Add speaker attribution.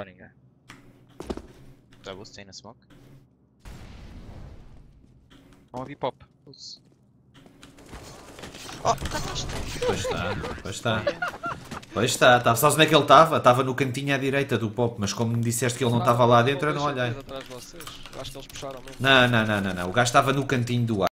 Speaker 1: para ninguém. Double stay na smoke. Não ouvi pop. Oh, tá, tá, tá.
Speaker 2: Pois está, pois está. Pois está, tá, sabes onde é que ele estava? Estava no cantinho à direita do pop, mas como me disseste que ele não estava lá dentro, eu não olhei. Não, não, não, não, não. O gajo estava no cantinho do ar.